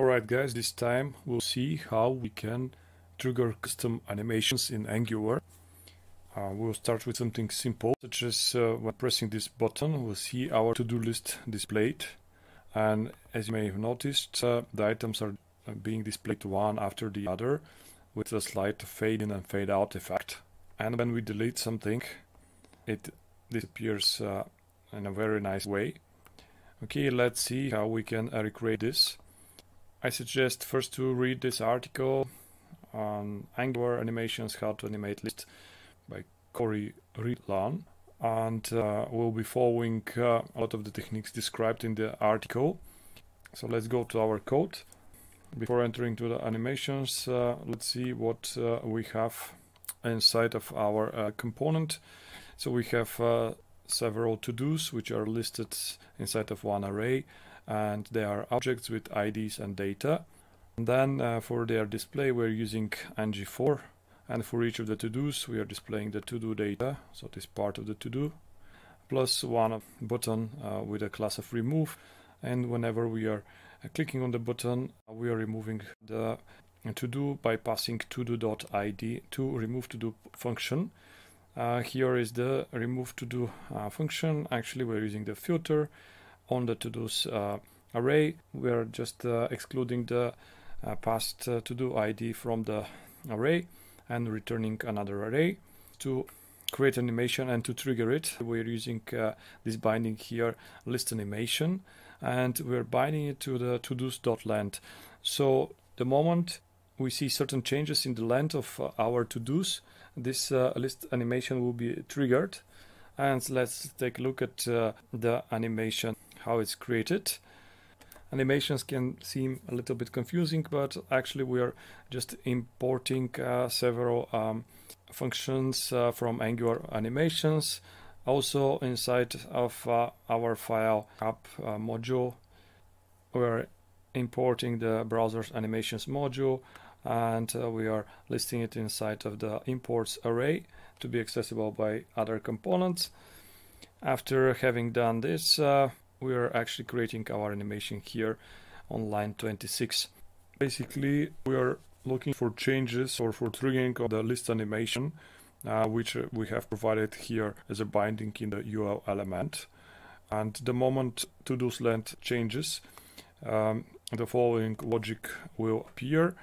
Alright guys, this time we'll see how we can trigger custom animations in Angular. Uh, we'll start with something simple, such as uh, when pressing this button, we'll see our to-do list displayed. And as you may have noticed, uh, the items are uh, being displayed one after the other with a slight fade in and fade out effect. And when we delete something, it disappears uh, in a very nice way. Okay, let's see how we can uh, recreate this. I suggest first to read this article on Angular animations, how to animate list by Cory Rylan. And uh, we'll be following uh, a lot of the techniques described in the article. So let's go to our code. Before entering to the animations, uh, let's see what uh, we have inside of our uh, component. So we have uh, several to-dos which are listed inside of one array and they are objects with IDs and data. And then uh, for their display we're using ngFor and for each of the to-dos we are displaying the to-do data, so this part of the to-do, plus one button uh, with a class of remove and whenever we are uh, clicking on the button we are removing the to-do by passing to-do.id to remove to-do function. Uh, here is the remove to-do uh, function. Actually, we're using the filter on the to-dos uh, array. We're just uh, excluding the uh, past to-do ID from the array and returning another array to create animation and to trigger it. We're using this binding here, list animation, and we're binding it to the to-dos.length. So the moment we see certain changes in the length of our to-dos, this uh, list animation will be triggered. And let's take a look at uh, the animation how it's created. Animations can seem a little bit confusing, but actually we are just importing uh, several um, functions uh, from Angular animations. Also inside of uh, our file app uh, module, we're importing the browser's animations module and uh, we are listing it inside of the imports array to be accessible by other components. After having done this, uh, we are actually creating our animation here on line 26. Basically, we are looking for changes or for triggering of the list animation, uh, which we have provided here as a binding in the UL element. And the moment to-do's length changes, um, the following logic will appear.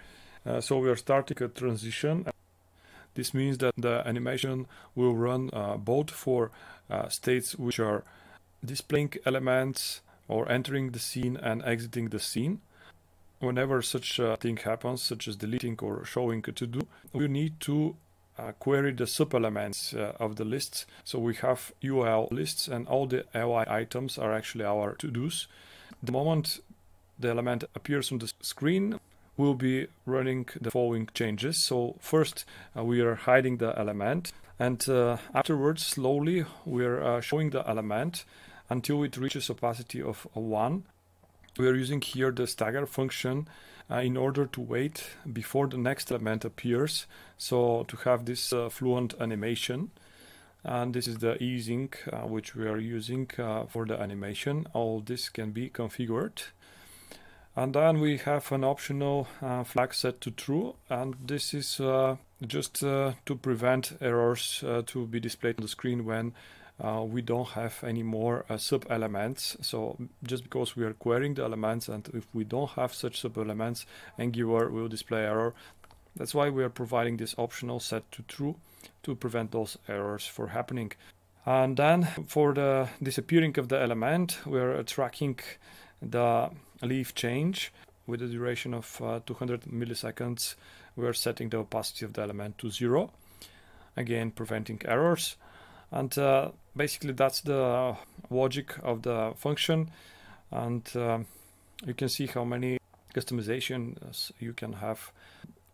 Uh, so we are starting a transition. This means that the animation will run uh, both for uh, states which are displaying elements or entering the scene and exiting the scene. Whenever such a thing happens, such as deleting or showing a to-do, we need to uh, query the sub-elements uh, of the lists. So we have UL lists and all the LI items are actually our to-dos. The moment the element appears on the screen, we'll be running the following changes. So first, uh, we are hiding the element and uh, afterwards slowly we're uh, showing the element until it reaches opacity of 1. We are using here the stagger function uh, in order to wait before the next element appears, so to have this uh, fluent animation. And this is the easing uh, which we are using uh, for the animation. All this can be configured. And then we have an optional uh, flag set to true, and this is uh, just to prevent errors to be displayed on the screen when uh, we don't have any more uh, sub elements. So just because we are querying the elements and if we don't have such sub elements, Angular will display error. That's why we are providing this optional set to true to prevent those errors for happening. And then for the disappearing of the element, we're tracking the leaf change with a duration of uh, 200 milliseconds. We're setting the opacity of the element to zero, again preventing errors. And uh, basically that's the logic of the function and uh, you can see how many customizations you can have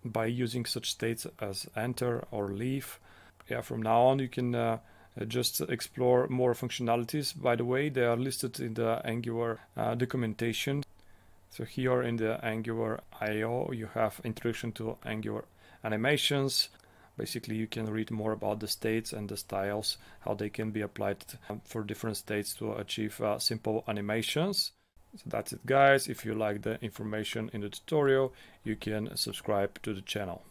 by using such states as enter or leave yeah from now on you can uh, just explore more functionalities by the way they are listed in the angular uh, documentation so here in the angular io you have introduction to angular animations basically you can read more about the states and the styles how they can be applied um, for different states to achieve uh, simple animations So that's it guys. If you like the information in the tutorial, you can subscribe to the channel.